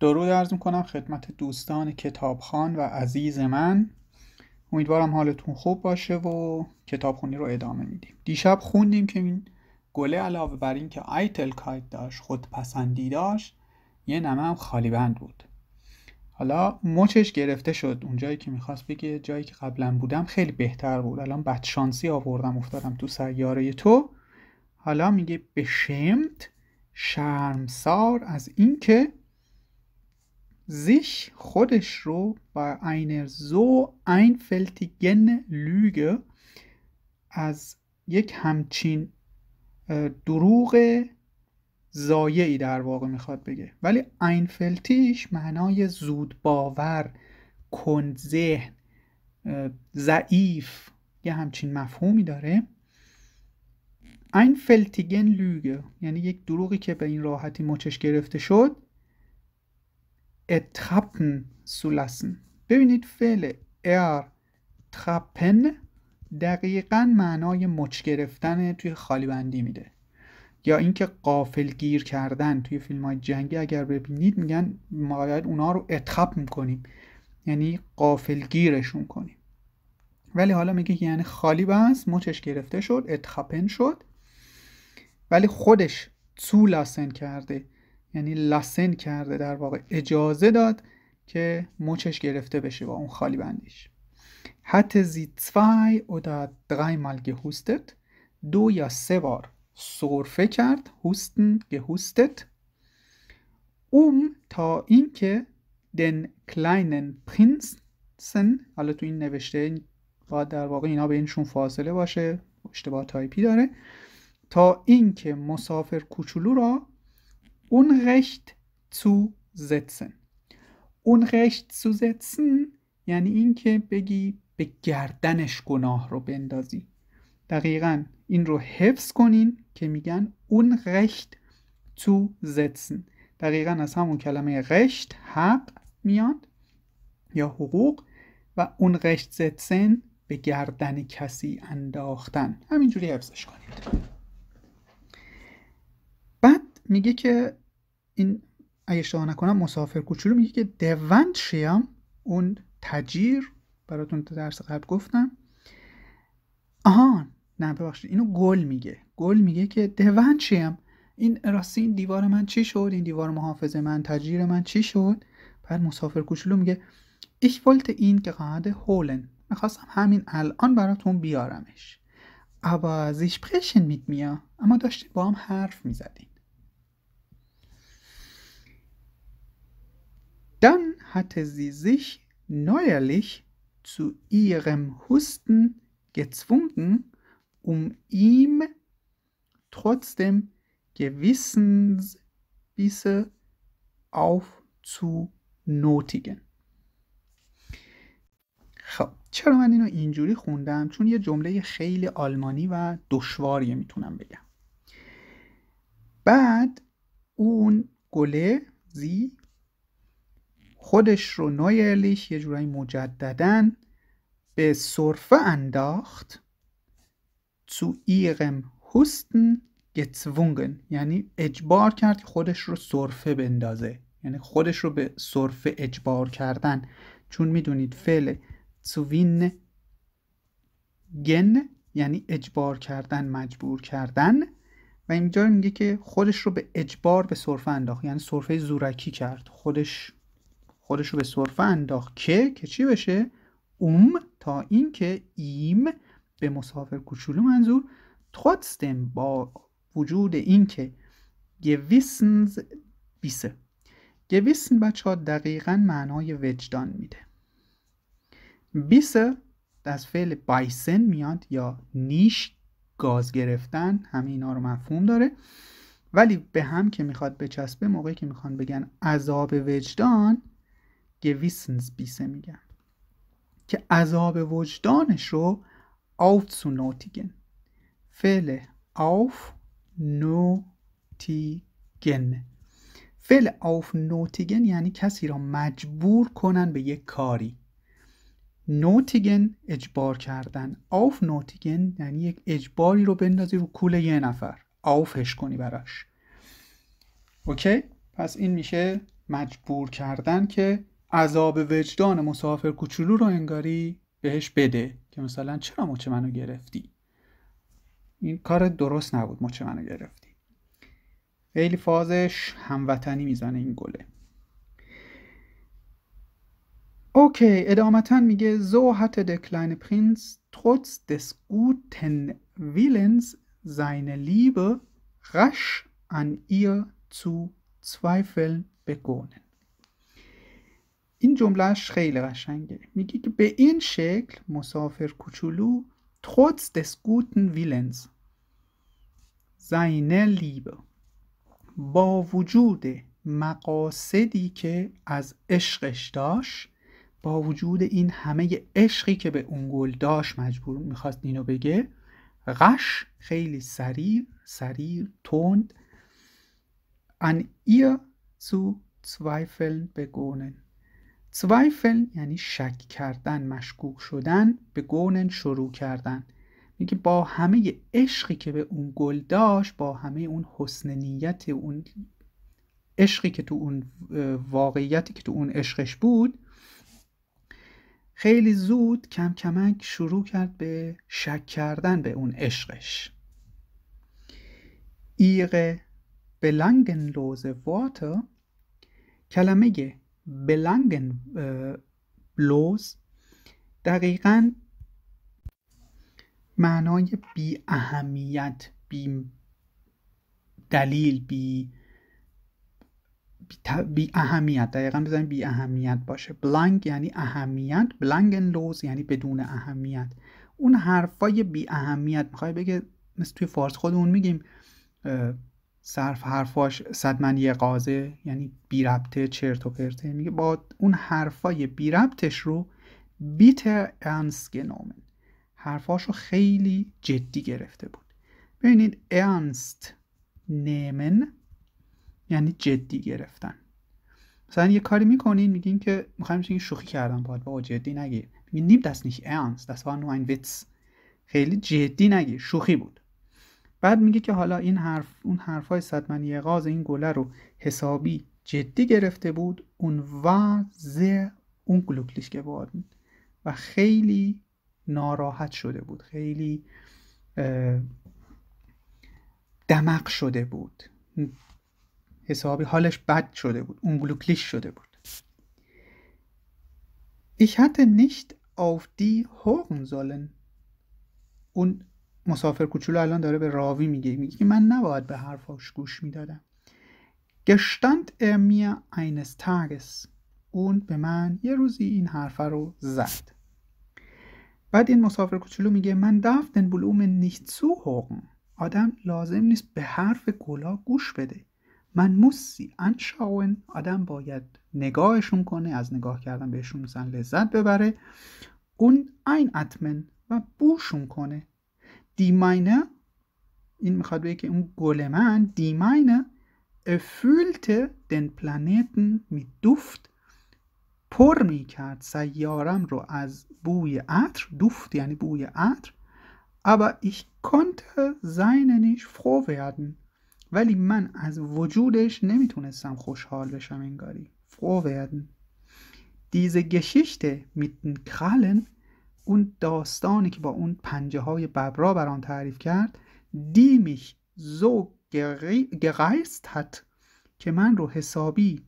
درود ارز می‌کنم خدمت دوستان کتابخان و عزیز من. امیدوارم حالتون خوب باشه و کتابخونی رو ادامه میدیم. دیشب خوندیم که این گله علاوه بر این که ایتل کایت داشت خودپسندی داشت یه نمه هم خالی بند بود. حالا مچش گرفته شد. اونجایی که می‌خواست بگه جایی که قبلا بودم خیلی بهتر بود. الان بدشانسی آوردم افتادم تو سیاره تو. حالا میگه بشمت شرمسار از اینکه sich خودش رو bei einer so einfältigen Lüge از یک همچین دروغ زایعی در واقع می‌خواد بگه ولی اینفلتیش معنای زود باور کند ذهن ضعیف یه همچین مفهومی داره اینفلتیگن لوگه یعنی یک دروغی که به این راحتی مچش گرفته شد اتخپن سولسن ببینید فعل تخپن دقیقا معنای مچ گرفتن توی خالی بندی میده. یا اینکه قافل گیر کردن توی فیلم های جنگی اگر ببینید میگن ما باید اونا رو اتخاب می‌کنیم. یعنی قافل گیرشون کنیم. ولی حالا میگه یعنی خالی بس مچش گرفته شد اتخاپن شد. ولی خودش تو لاسن کرده. یعنی لاسن کرده در واقع اجازه داد که مچش گرفته بشه با اون خالی بندیش. حتی زی zwei oder dreimal gehustet دو یا سه بار سرفه کرد هوستن گهوستت اوم تا اینکه den kleinen Prinzen حالا تو این نوشته باید در واقع اینا بینشون فاصله باشه اشتباه تایپی داره. تا اینکه مسافر کوچولو را Unrecht zu setzen. Unrecht zu setzen یعنی اینکه بگی به گردنش گناه رو بندازی. دقیقا این رو حفظ کنین که میگن Unrecht تو زتسن دقیقا از همون کلمه رشت حق میاد یا حقوق و اون رشت زتسن به گردن کسی انداختن. همینجوری حفظش کنید. بعد میگه که این اگه اشتباه نکنم مسافر کوچولو میگه که دوند شیم اون تجیر براتون درس قبل گفتم. آهان نه ببخشید اینو گل میگه. گل میگه که دوند شیم این راستی این دیوار من چی شد؟ این دیوار محافظ من تجیر من چی شد؟ بعد مسافر کوچولو میگه ich wollte ihn gerade holen. می‌خواستم همین الان براتون بیارمش. Aber sie sprechen mit mir. اما داشتید با هم حرف می‌زدین. Dann hatte sie sich neuerlich zu ihrem Husten gezwungen, um ihm trotzdem Gewissensbisse aufzunotigen. خب چرا من اینو اینجوری خوندم چون یه جمله خیلی آلمانی و دشواریه میتونم بگم بعد اون گله زی خودش رو نایرلیش یه جورایی مجددن به صرفه انداخت. zu ihrem Husten gezwungen یعنی اجبار کرد که خودش رو صرفه بندازه. یعنی خودش رو به صرفه اجبار کردن. چون می‌دونید فعل زوین گن یعنی اجبار کردن مجبور کردن. و اینجا میگه که خودش رو به اجبار به صرفه انداخت. یعنی صرفه زورکی کرد. خودش خودش رو به صرفه انداخت. که؟ که چی بشه؟ اوم تا اینکه ایم به مسافر کوچولو منظور. trotzdem با وجود اینکه gewissens بیسه. gewissen بچه ها دقیقا معنای وجدان میده. بیسه از فعل بایسن میاد یا نیش گاز گرفتن. همه اینا رو مفهوم داره. ولی به هم که می‌خواد بچسبه موقعی که می‌خوان بگن عذاب وجدان gewissens بیسه میگن که عذاب وجدانش رو aufzunotigen فعل aufnotigen فعل aufnotigen یعنی کسی را مجبور کنن به یک کاری. نوتیگن اجبار کردن. آف نوتیگن یعنی یک اجباری رو بندازی رو کول یه نفر. آفش کنی براش. اوکی؟ پس این میشه مجبور کردن که عذاب وجدان مسافر کوچولو رو انگاری بهش بده که مثلا چرا مچ منو گرفتی؟ این کار درست نبود مچ منو گرفتی. خیلی فازش هموطنی می‌زنه این گله. اوکی ادامتا میگه so hatte der kleine Prinz trotz des guten Willens seine Liebe rasch an ihr zu zweifeln begonnen. این جملهش خیلی قشنگه. میگه که به این شکل مسافر کوچولو trotz des guten Willens seine Liebe با وجود مقاصدی که از عشقش داشت با وجود این همه عشقی که به اون گل داشت مجبور می‌خواست اینو بگه غش خیلی سریع سریع تند an ihr zu zweifeln begonnen. Zweifeln یعنی شک کردن مشکوک شدن بگونن شروع کردن. میگه با همه عشقی که به اون گل داشت با همه اون حسن نیت اون عشقی که تو اون واقعیتی که تو اون عشقش بود خیلی زود کم کمک شروع کرد به شک کردن به اون عشقش. ihre belangenlose Worte کلمه belangenlos دقیقا معنای بی اهمیت بی دلیل بی بی اهمیت. دقیقا بزنیم بی اهمیت باشه. Belang یعنی اهمیت belanglos یعنی بدون اهمیت. اون حرفای بی اهمیت می‌خوای بگه مثل توی فارسی خودمون میگیم صرف حرفاش صد من یه غازه یعنی بی ربطه چرت و پرته. میگه با اون حرفای بی ربطش رو bitter ernst genommen حرفاش رو خیلی جدی گرفته بود. ببینید ernst نیمن یعنی جدی گرفتن. مثلا یه کاری می‌کنین میگین که می‌خوایم این شوخی کردم باید. با جدی نگیر میگین نیم دست نیش ernst das war nur ein خیلی جدی نگیر شوخی بود. بعد میگه که حالا این حرف اون حرفای صدمنی غاز این گله رو حسابی جدی گرفته بود اون war sehr unglücklich geworden و خیلی ناراحت شده بود خیلی دمق شده بود. حسابی حالش بد شده بود unglücklich شده بود. Ich hatte nicht auf die hören sollen اون مسافر کوچولو الان داره به راوی میگه میگه من نباید به حرفاش گوش می‌دادم. Gestand er mir eines Tages. اون به من یه روزی این حرفه رو زد. بعد این مسافر کوچولو میگه من den Blumen nicht zuhören آدم لازم نیست به حرف گلا گوش بده. من موسی anschauen آدم باید نگاهشون کنه از نگاه کردن بهشون مثلا لذت ببره. اون این اتمن و بوشون کنه. دی ماینه این می‌خواد بگه که اون گل من دی ماینه erfüllte den Planeten mit Duft. پر می کرد سیارم رو از بوی عطر. دوفت یعنی بوی عطر. Ich konnte seine nicht froh werden. ولی من از وجودش نمی‌تونستم خوشحال بشم انگاری. Werden. Diese Geschichte mit den Krallen اون داستانی که با اون پنجه های ببرا بر آن تعریف کرد mich so gereist hat که من رو حسابی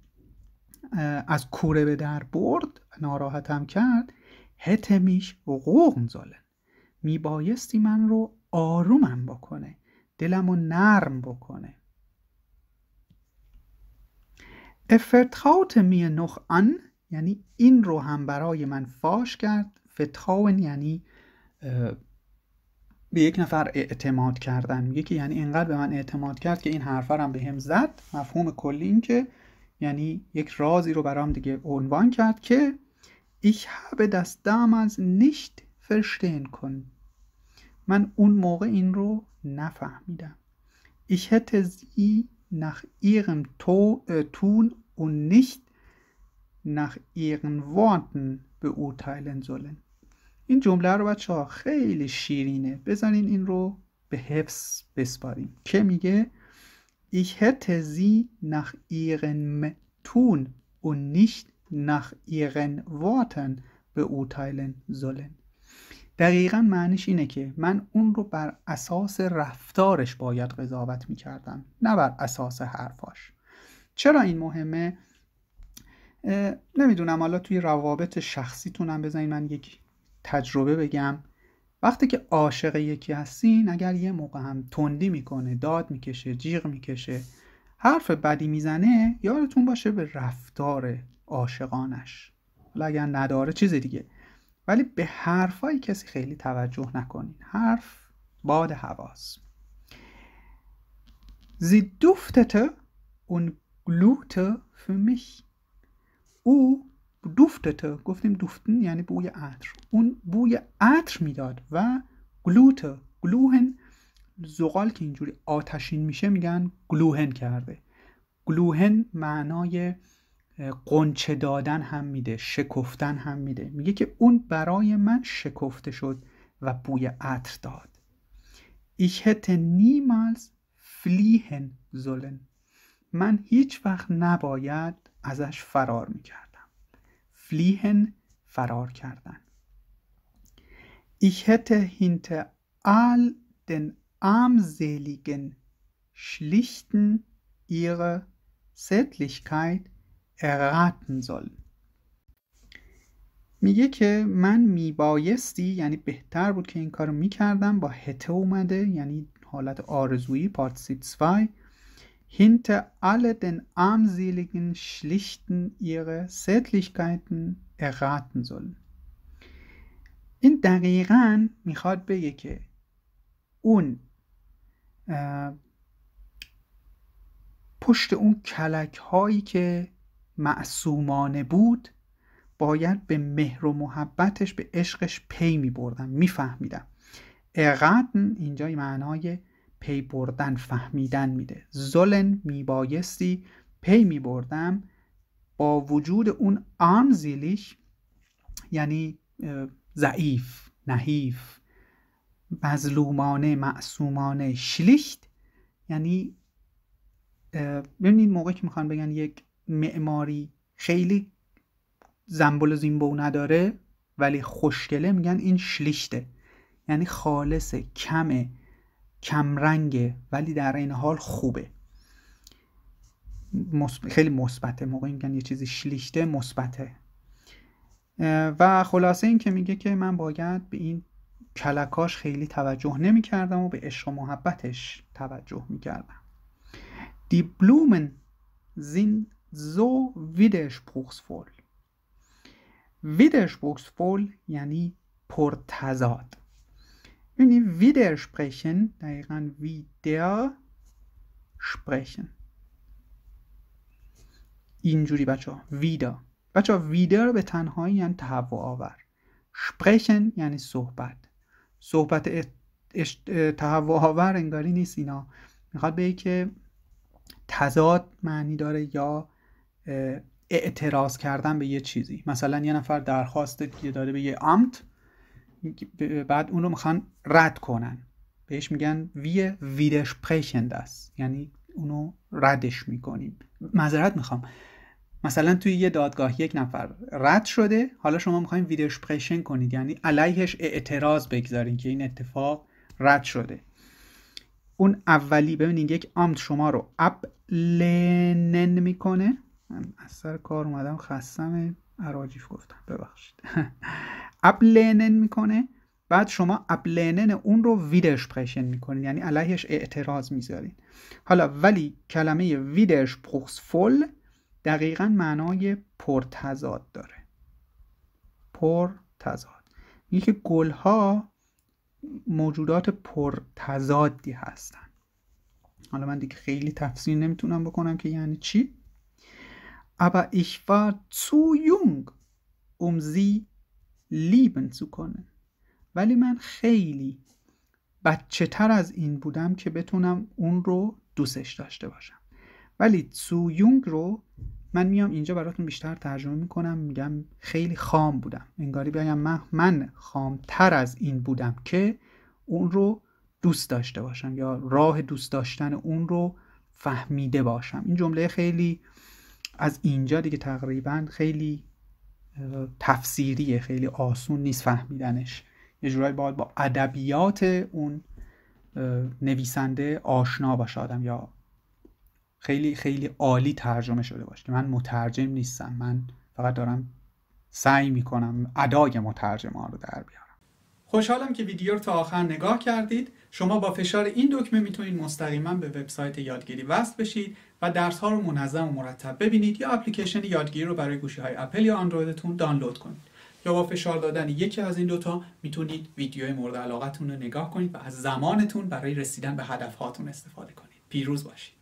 از کوره به در برد ناراحتم کرد hätte mich ruhen sollen میبایستی من رو آرومم بکنه دلم رو نرم بکنه. vertraute mir noch an یعنی این رو هم برای من فاش کرد. فتخاون یعنی به یک نفر اعتماد کردن. میگه که یعنی اینقدر به من اعتماد کرد که این حرفا هم به هم زد. مفهوم کلی این که یعنی یک رازی رو برام دیگه عنوان کرد که ich habe das damals nicht verstehen können. من اون موقع این رو نفهمیدم. Ich hätte sie nach ihrem Tun und nicht nach ihren Worten beurteilen sollen این جمله رو بچه ها خیلی شیرینه. بزنین این رو به حفظ بسپاریم. که میگه ich hätte sie nach ihrem Tun und nicht nach ihren Worten beurteilen sollen دقیقا معنیش اینه که من اون رو بر اساس رفتارش باید قضاوت می‌کردم نه بر اساس حرفاش. چرا این مهمه؟ نمی‌دونم حالا توی روابط شخصیتونم بزنین من یک تجربه بگم. وقتی که عاشق یکی هستین اگر یه موقع هم تندی می‌کنه داد می‌کشه جیغ می‌کشه حرف بدی می‌زنه یادتون باشه به رفتار عاشقانش. حالا اگر نداره چیز دیگه. ولی به حرفای کسی خیلی توجه نکنین. حرف باد حواس duftete und glute für mich. او دوفتته گفتیم دوفتن یعنی بوی عطر. اون بوی عطر می‌داد و گلوته گلوهن زغال که اینجوری آتشین میشه میگن گلوهن کرده. گلوهن معنای قنچه دادن هم میده شکفتن هم میده. میگه که اون برای من شکفته شد و بوی عطر داد. Ich hätte niemals fliehen sollen من هیچ وقت نباید ازش فرار می‌کردم. fliehen فرار کردن. Ich hätte hinter all den armseligen schlichten ihre Zärtlichkeit erraten sollen. میگه که من میبایستی یعنی بهتر بود که این کارو می‌کردم با هته اومده یعنی حالت آرزویی پارتسیپ 2 hinter alle den armseligen Schlichten ihre Zärtlichkeiten erraten sollen. این دقیقا می‌خواد بگه که اون پشت اون کلک هایی که معصومانه بود باید به مهر و محبتش به عشقش پی می بردم میفهمیدم erraten اینجا معنای پی بردن فهمیدن میده. sollen میبایستی پی میبردم با وجود اون آمزیلیش یعنی ضعیف نحیف مظلومانه معصومانه شلیشت یعنی ببینید موقع که می‌خوان بگن یک معماری خیلی زنبول زیمبو نداره ولی خوشگله میگن این شلیشته یعنی خالصه کمه. کمرنگه ولی در این حال خوبه. خیلی مثبته. موقع میگن یه چیزی شلیشته مثبته. و خلاصه این که میگه که من باید به این کلکاش خیلی توجه نمی کردم و به عشق و محبتش توجه می کردم Die Blumen sind so widerspruchsvoll. Widerspruchsvoll یعنی پرتضاد. ببینید widersprechen دقیقا widersprechen اینجوری بچه ها ویدا بچه ها ویدر به تنهایی یعنی تهوع آور sprechen یعنی صحبت صحبت تهوع آور انگاری نیست اینا می‌خواد بگه که تضاد معنی داره یا اعتراض کردن به یه چیزی مثلا یه نفر درخواست داده به یه امت بعد اون رو می‌خوان رد کنن. بهش میگن وی ویدشپریشند است یعنی اونو ردش می‌کنیم. معذرت می‌خوام. مثلا توی یه دادگاه یک نفر رد شده حالا شما می‌خواین widersprechen کنید. یعنی علیهش اعتراض بگذارین که این اتفاق رد شده. اون اولی ببینید یکی اومد شما رو ablehnen می‌کنه. من از سر کار اومدم خستم. اراجیف گفتم. ببخشید. ablehnen می‌کنه بعد شما ablehnen اون رو widersprechen می‌کنید یعنی علیهش اعتراض می‌ذارین. حالا ولی کلمه ویدرشپروخسفول دقیقا معنای پرتزاد داره. پرتزاد میگه که گلها موجودات پرتزادی هستن. حالا من دیگه خیلی تفسیر نمی‌تونم بکنم که یعنی چی. Aber ich war zu jung um sie lieben zu können ولی من خیلی بچه تر از این بودم که بتونم اون رو دوستش داشته باشم. ولی zu jung رو من میام اینجا براتون بیشتر ترجمه می‌کنم میگم خیلی خام بودم. انگاری بگم من, من خامتر از این بودم که اون رو دوست داشته باشم یا راه دوست داشتن اون رو فهمیده باشم. این جمله خیلی از اینجا دیگه تقریبا خیلی تفسیریه خیلی آسون نیست فهمیدنش. یه جورایی باید با ادبیات اون نویسنده آشنا باشه آدم یا خیلی خیلی عالی ترجمه شده باشه من مترجم نیستم. من فقط دارم سعی می‌کنم ادای مترجم ها رو در بیارم. خوشحالم که ویدیو رو تا آخر نگاه کردید. شما با فشار این دکمه می‌تونید مستقیما به وبسایت یادگیری وصل بشید و درس ها رو منظم و مرتب ببینید یا اپلیکیشن یادگیری رو برای گوشی های اپل یا اندرویدتون دانلود کنید. یا با فشار دادن یکی از این دوتا می‌تونید ویدیوی مورد علاقتون رو نگاه کنید و از زمانتون برای رسیدن به هدف هاتون استفاده کنید. پیروز باشید.